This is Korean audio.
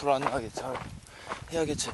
불안하게 잘 해야겠지.